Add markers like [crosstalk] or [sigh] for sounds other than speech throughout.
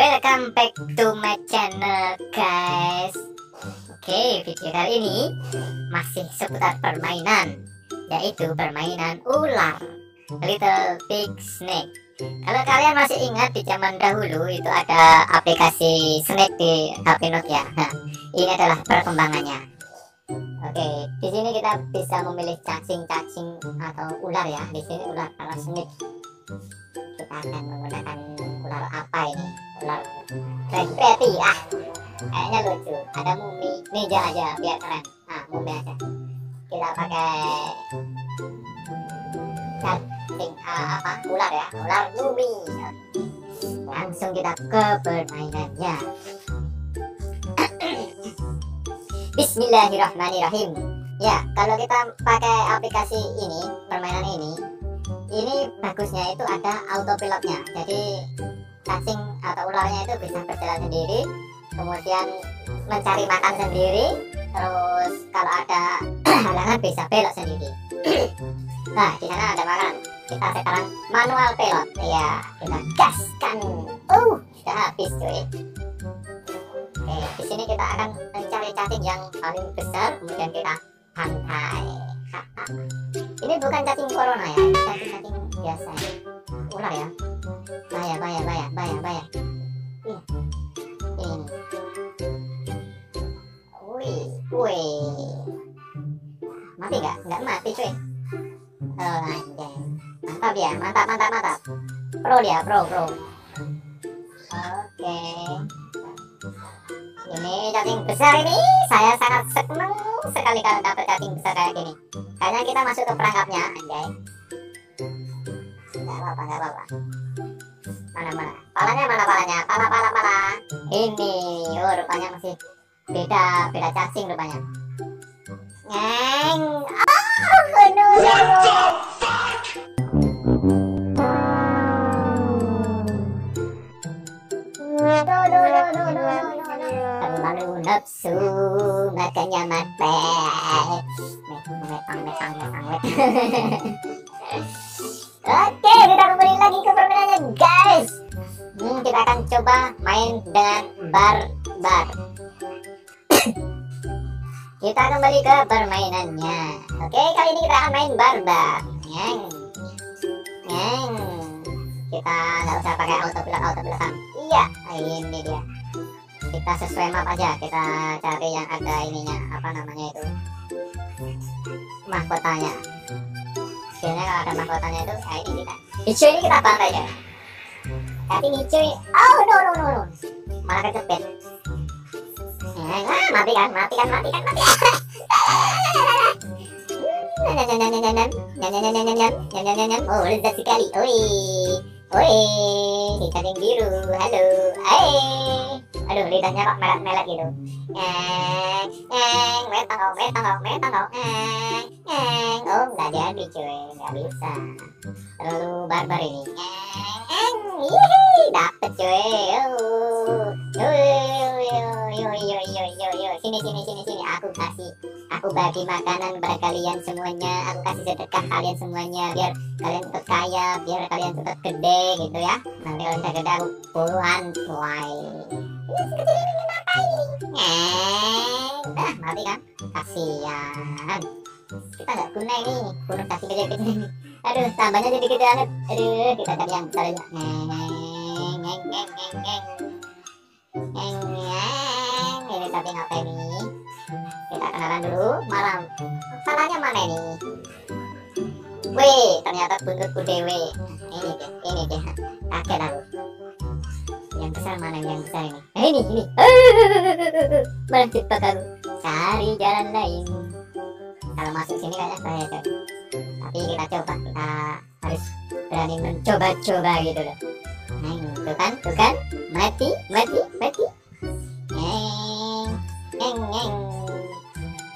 Welcome back to my channel guys. Oke video kali ini masih seputar permainan Yaitu permainan ular. Little Big Snake. Kalau kalian masih ingat di zaman dahulu itu ada aplikasi Snake di HP Nokia. Nah ini adalah perkembangannya. Oke, di sini kita bisa memilih cacing-cacing atau ular ya. Di sini ular kalau snake. Kita akan menggunakan ular apa ini? Ular red pretty ah. Kayaknya lucu. Ada mumi. Ninja aja biar keren. Nah, mumi aja. Kita pakai cacing uh, apa? Ular ya. Ular mumi. Langsung kita ke permainannya. [coughs] Bismillahirrahmanirrahim. Ya, kalau kita pakai aplikasi ini, permainan ini, ini bagusnya itu ada autopilotnya. Jadi cacing atau ularnya itu bisa berjalan sendiri, kemudian mencari makan sendiri, terus kalau ada [clears throat] halangan bisa belok sendiri. [clears throat] nah, di sana ada makanan. Kita sekarang manual pilot. Ya, kita gaskan. Uh, sudah habis cuy. Oke, di sini kita akan mencari cacing yang paling besar, kemudian kita pantai. [laughs] ini bukan cacing corona ya, cacing-cacing biasa. Ular ya. Bahaya, bahaya, bahaya, bahaya, bahaya. Ini. Ini. Wih, wih. Mati nggak? Nggak mati cuy. Oh, anjay. Mantap ya, mantap, mantap, mantap. Pro dia, pro, pro. Oke ini cacing besar ini saya sangat senang sekali kalau dapat cacing besar kayak gini kayaknya kita masuk ke perangkapnya anjay. Nggak apa-apa nggak apa-apa. Mana mana palanya mana palanya? Pala pala pala. Ini oh rupanya masih beda beda cacing rupanya. Ngeng. Oh no, no. Terlalu nafsu makanya metang metang oke kita kembali lagi ke permainannya guys hmm, kita akan coba main dengan bar bar kita kembali ke permainannya oke kali ini kita akan main bar bar Nyeng. Nyeng. kita nggak usah pakai autopilot autopilotan iya ini dia kita sesuai map aja kita cari yang ada ininya apa namanya itu mahkotanya biasanya kalau ada mahkotanya itu ya ini kita hijau ini kita bantai ya tapi hijau oh no no no no malah kecepet eh, ah, mati kan mati kan mati kan mati Oh, lezat sekali. Oi. Oi, cacing biru. Halo. Hai aduh lidahnya kok melet-melet gitu. Ngeng ngeng metong metong metong ngeng ngeng oh nggak jadi cuy. Nggak bisa. Terlalu barbar ini. Ngeng ngeng. Hihi dapet cuy. Oh yo yo yo yo yo yo sini sini sini sini. Aku kasih aku bagi makanan kepada kalian semuanya. Aku kasih sedekah kalian semuanya biar kalian tetap kaya biar kalian tetap gede gitu ya. Nanti kalau bisa gede aku puluhan ini. Aduh, tambahnya jadi banget. Aduh, kita cari yang besar aja. Ini tapi apa ini? Kita kenalan dulu. Malam. Salahnya mana ini? Wih, ternyata dewe. Ini dia, ini dia. Kaget aku yang besar mana yang besar ini eh, ini ini. [laughs] Malah cepat aku cari jalan lain. Kalau masuk sini kayaknya bahaya kan tapi kita coba. Kita harus berani mencoba-coba gitu loh neng tuh kan tuh kan. Mati mati mati. Neng neng neng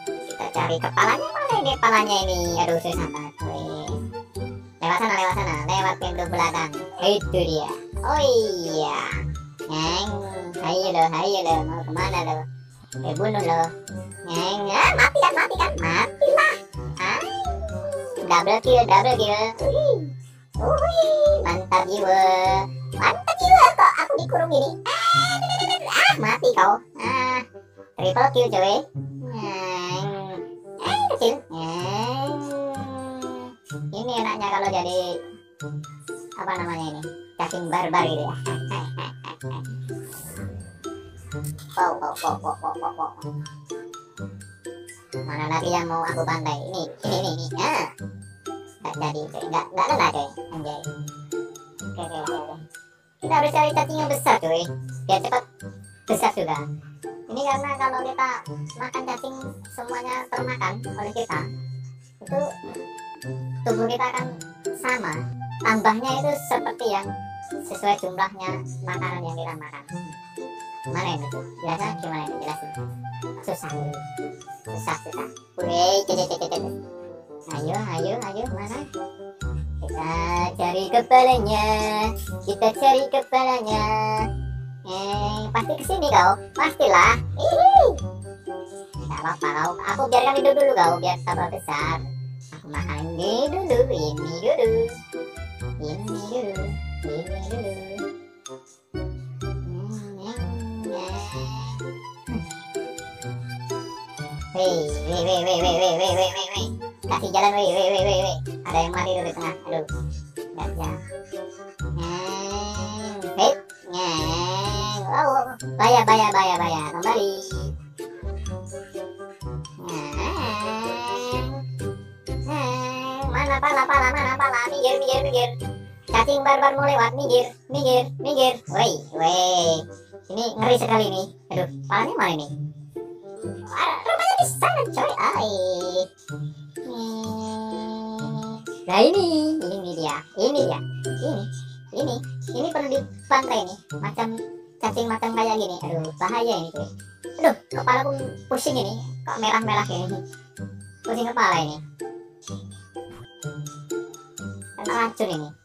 kita cari kepalanya mana ini? Kepalanya ini. Aduh susah banget lewat sana lewat sana. Lewat pintu belakang. Itu dia. Oh iya Neng, ayo lo, ayo lo, mau ke mana lo? Eh bunuh lo. Neng, ah, mati kan, mati kan, mati lah. Ah, double kill, double kill. Wih, wih, mantap jiwa, mantap jiwa kok. Aku di kurung gini. Ah, ah mati kau. Ah triple kill coy. Neng. eh kecil. Neng. ini enaknya kalau jadi apa namanya ini? Cacing barbar gitu ya wow wow wow wow wow wow, wow. mana lagi yang mau aku pandai ini ini ini, ini. ah. Nggak jadi coy nggak nggak kena coy anjay. Oke oke oke oke. kita harus cari cacing yang besar coy biar cepat besar juga. Ini karena kalau kita makan cacing semuanya termakan oleh kita itu tubuh kita akan sama. Tambahnya itu seperti yang sesuai jumlahnya makanan yang kita makan mana ini biasa gimana itu jelasin susah susah. Susah wih cece cece cece ayo ayo ayo mana? Kita cari kepalanya. Kita cari kepalanya. Eh pasti ke sini kau. Pastilah. Ih. Gak apa-apa kau. Aku biarkan hidup dulu kau. Biar tambah besar. Aku makan ini ini dulu ini dulu. Ini dulu Kasih jalan, wih, wih, wih, wih. Ada yang mati tuh di tengah. Aduh, nggak bisa. Nyeng, hit, nyeng. Wow, bahaya, bahaya, bahaya, bahaya. Kembali. Nyeng, nyeng. Mana pala, pala, mana pala? Minggir, minggir, minggir. Cacing barbar mau lewat, minggir, minggir, minggir. Woi, woi. Ini ngeri sekali nih. Aduh, palanya mana nih? Ah, rupanya di sana coy. Ai. Hmm. Nah ini, ini dia, ini dia, ini, ini, ini perlu dibantai nih, macam cacing macam kayak gini. Aduh, bahaya ini. Aduh, kepala pun pusing ini, kok merah-merah ini. Pusing kepala ini. Kena racun ini.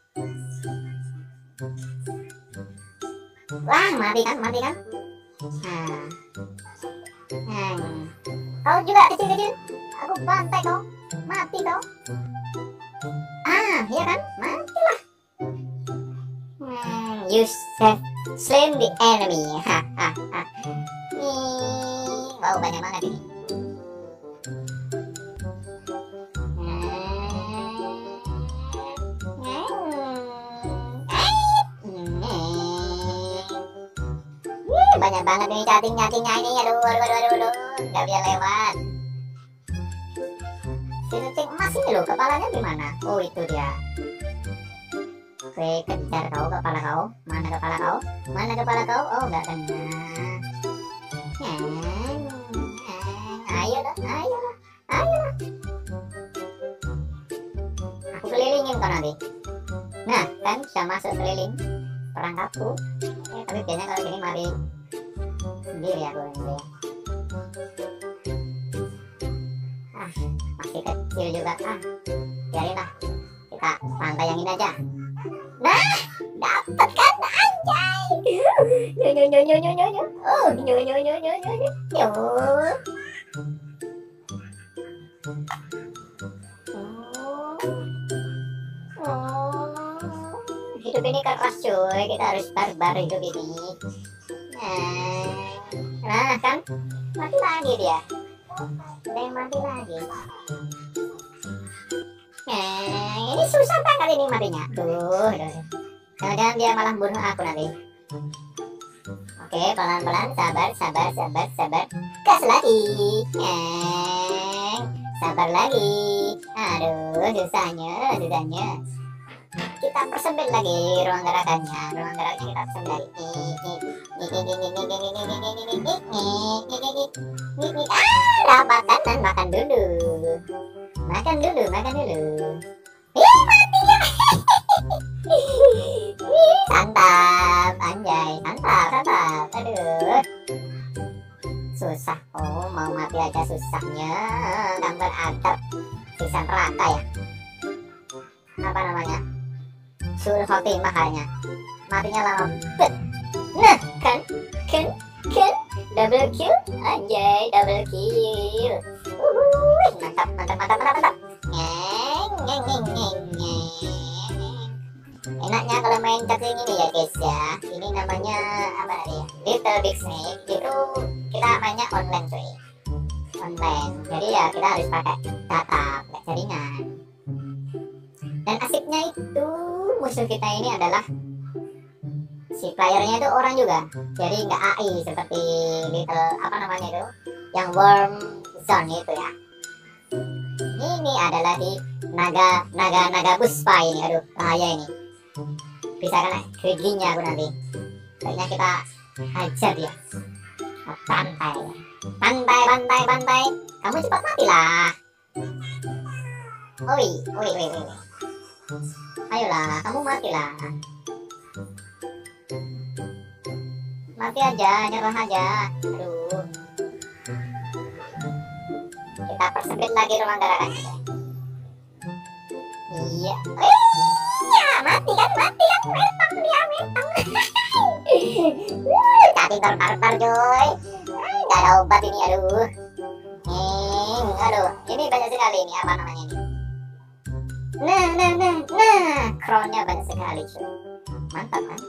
Wah, mati kan, mati kan? Nah. Hmm. Kau juga kecil-kecil? Aku bantai kau. Mati kau. Ah, iya kan? Matilah. Hmm, you have slain the enemy. Ha, ha, ha. Nih, wow banyak banget ini. Banyak banget ini cacing-cacingnya ini aduh aduh aduh aduh, aduh. nggak bisa lewat. Si cacing emas ini loh kepalanya di mana oh itu dia. Oke kejar kau kepala kau. Mana kepala kau? Mana kepala kau? Oh nggak kena Nyeng, nyeng. ayo dong ayo ayo aku kelilingin kau nanti. Nah kan bisa masuk keliling perangkapku. Eh, tapi kayaknya kalau gini mari sendiri aku ini. Ah masih kecil juga. Ah biarinlah kita pantaiangin aja. Nah dapat kan anjay? Yo yo yo yo yo yo oh yo yo yo yo yo yo oh. oh. hidup ini keras cuy. Kita harus barbar hidup ini nah nah kan mati lagi dia. Ada yang mati lagi. Nah ini susah banget ini matinya. Tuh jangan dia malah bunuh aku nanti. Oke pelan-pelan. Sabar sabar sabar sabar. Gas lagi. Neng. sabar lagi. Aduh susahnya susahnya kita persempit lagi ruang gerakannya ruang geraknya kita persempit lagi ah makan makan dulu makan dulu makan dulu ih mati ya santap anjay santap santap aduh susah oh mau mati aja susahnya gambar atap sisa neraka ya apa namanya suruh khotimah kayaknya matinya lama. Bet nah kan? Kan? Kan? Double kill? Anjay double kill. Uhuy, mantap mantap mantap mantap mantap. Ngeng ngeng ngeng ngeng ngeng enak enaknya kalau main cacing ini ya guys ya. Ini namanya apa ya? Little Big Snake. Itu kita mainnya online cuy. Online. Jadi ya kita harus pakai data pakai jaringan. Dan asiknya itu musuh kita ini adalah si playernya itu orang juga. Jadi nggak AI seperti little apa namanya itu? Yang worm zone itu ya. Ini adalah di naga naga naga buspa ini. Aduh bahaya ini. Bisa kena giginya aku nanti. Kayaknya kita hajar dia. Pantai. Pantai pantai pantai. Kamu cepat mati lah oi oi oi oi ayolah kamu matilah. Mati aja nyerah aja. Aduh. Kita persempit lagi ruang gerakannya iya. Iya mati kan mati kan. Metong dia metong tadi terparpar coy. Nggak ada obat ini aduh. Hmm, aduh. Ini banyak sekali ini apa namanya ini nah nah nah nah crownnya banyak sekali cuy mantap kan?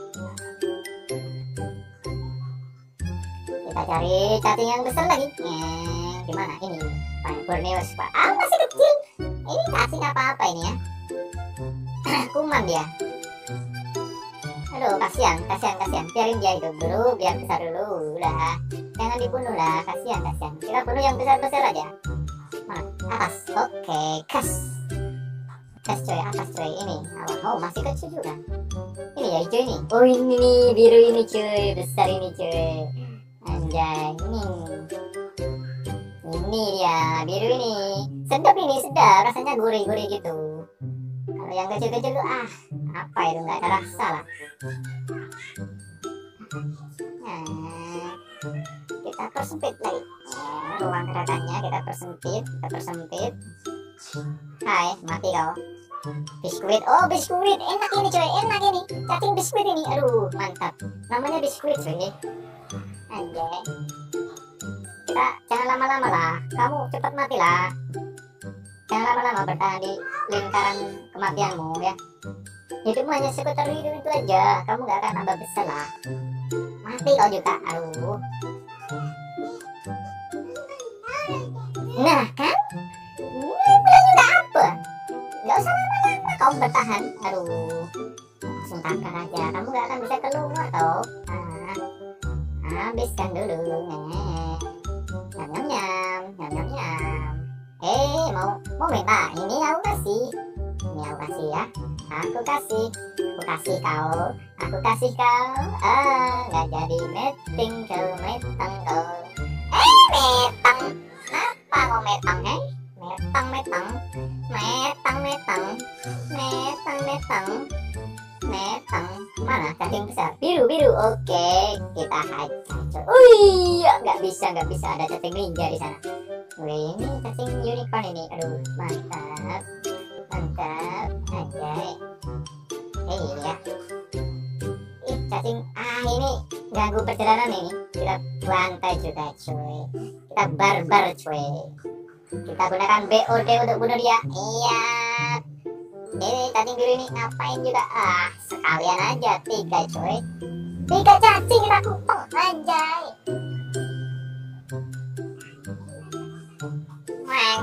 Kita cari cacing yang besar lagi. Eh, gimana ini? Borneo Spa ah masih kecil? Ini cacing apa-apa ini ya? [clears throat] Kuman dia. Aduh kasihan kasihan kasihan. Biarin dia hidup dulu biar besar dulu udah. Jangan dibunuh lah kasihan kasihan. Kita bunuh yang besar besar aja. Mana? Atas oke kas kas coy atas coy. Ini oh masih kecil juga. Ini ya hijau ini. Oh ini nih biru ini cuy besar ini cuy anjay ini. Ini dia biru ini. Sedap ini sedap. Rasanya gurih-gurih gitu. Kalau yang kecil-kecil tuh ah apa itu? Nggak ada rasa lah. Nah, kita persempit lagi. Nah, ruang gerakannya kita persempit kita persempit hai mati kau. Biskuit. Oh biskuit. Enak ini coy. Enak ini. Cacing biskuit ini. Aduh mantap. Namanya biskuit coy. Anjay. Kita jangan lama-lama lah. Kamu cepat mati lah jangan lama-lama bertahan di lingkaran kematianmu ya. Hidupmu hanya seputar hidup itu aja. Kamu gak akan nambah besar lah. Mati kau juga. Aduh. Nah kan kau bertahan. Aduh langsung takar aja. Kamu gak akan bisa keluar tau nah, habiskan dulu. Nih nyam nyam nyam nyam nyam nyam eh mau mau minta ini aku kasih. Ini aku kasih ya. Aku kasih. Aku kasih kau. Aku kasih kau. Ah nggak jadi meeting kau metang kau. Eh metang apa kau metang eh metang metang metang metang metang metang mana cacing besar? Biru biru. Oke kita hajar wih nggak bisa nggak bisa. Ada cacing ninja di sana. Wih ini cacing unicorn ini. Aduh mantap. Mantap. Aja eh ya ih cacing. Ah ini ganggu perjalanan ini. Kita bantai juga cuy. Kita barbar cuy kita gunakan BOD untuk bunuh dia. Iya. Ini cacing biru ini ngapain juga? Ah sekalian aja. Tiga coy. Tiga cacing kita kupeng anjay. Weng.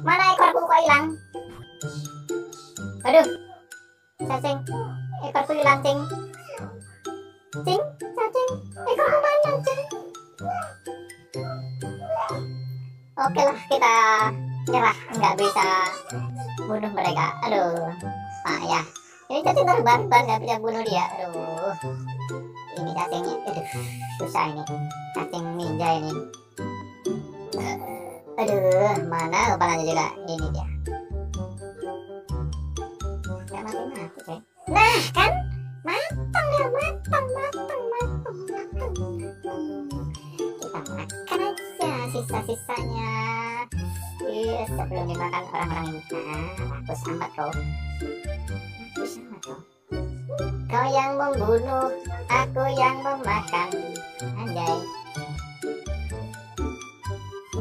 mana ekorku kok hilang? Aduh. Cacing. Ekorku hilang cing cing cacing ekorku mana cing oke lah kita nyerah. Nggak bisa bunuh mereka. Aduh payah ini cacing barbar nggak bisa bunuh dia. Aduh. Ini cacingnya aduh susah ini. Cacing ninja ini. Aduh mana kepalanya juga ini dia. Nggak mati mati coy. Nah kan sisa-sisanya. Iya sebelum dimakan orang-orang ini nah aku amat kau aku amat kau kau yang membunuh aku yang memakan. Anjay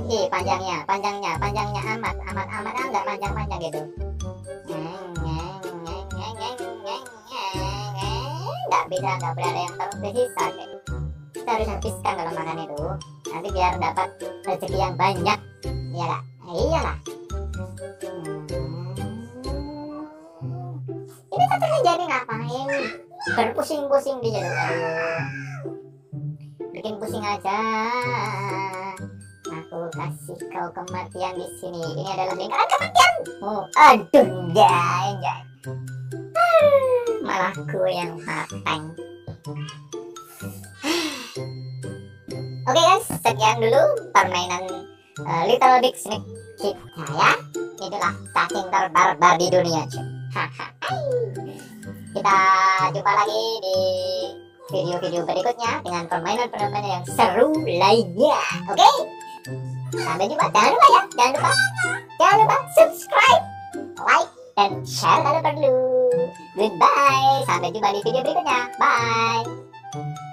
Ih, panjangnya, panjangnya, panjangnya amat, amat, amat, ah, nggak panjang-panjang gitu. Nggak bisa, nggak boleh ada yang tersisa. Kita harus habiskan kalau makan itu, nanti biar dapat rezeki yang banyak. Iya nggak? Iyalah. Ini teteh jadi ngapain? Berpusing-pusing di. Aduh. Bikin pusing aja aku kasih kau kematian di sini. Ini adalah lingkaran kematian. Oh, aduh, enggak, enggak. Malah ku yang matang. Oke guys, sekian dulu permainan uh, Little Big Snake kita ya. Itulah cacing terbarbar di dunia. cuy. kita jumpa lagi di video-video berikutnya dengan permainan-permainan yang seru lainnya. Oke? Sampai jumpa. Jangan lupa ya. Jangan lupa. Jangan lupa subscribe, like, dan share kalau perlu. Goodbye. Sampai jumpa di video berikutnya. Bye.